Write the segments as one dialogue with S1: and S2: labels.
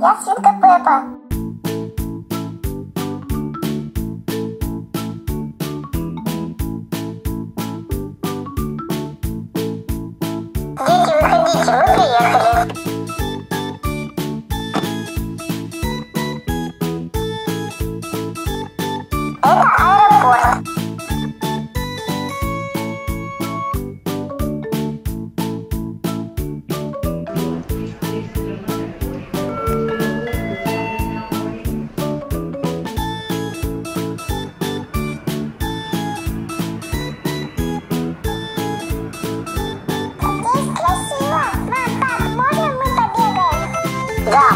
S1: Я свинка Пеппа. Дети, выходите, мы приехали. Это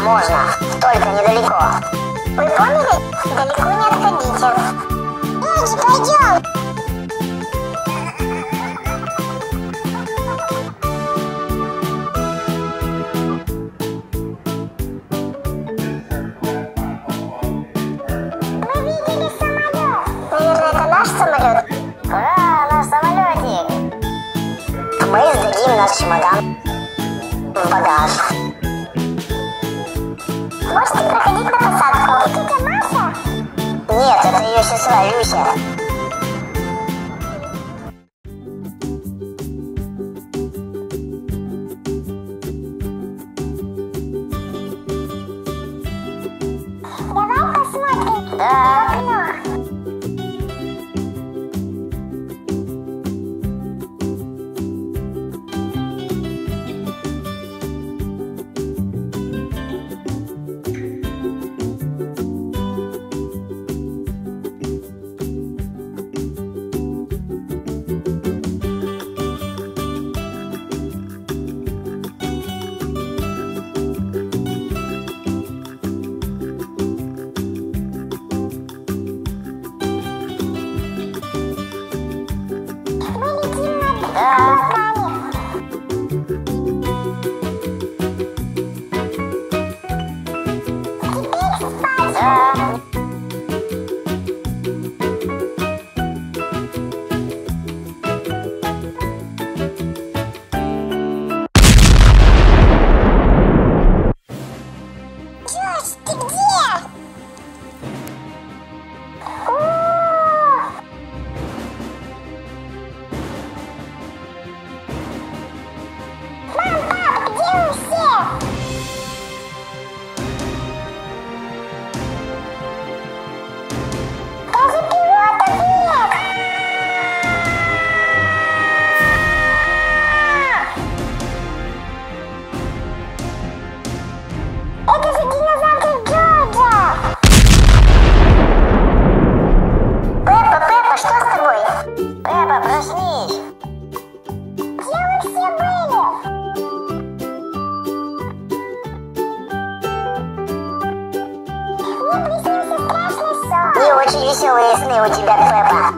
S1: можно. Только недалеко. Вы поняли? Далеко не отходите. Эдди, пойдем. Мы видели самолет. Наверное, это наш самолет. Ура, наш самолетик. Мы сдадим наш чемодан в багаж. Можете проходить на посадку. Это Маша? Нет, это ее сестра Люся. Давай посмотрим. Да. Ah! Веселые сны у тебя, Пеппа.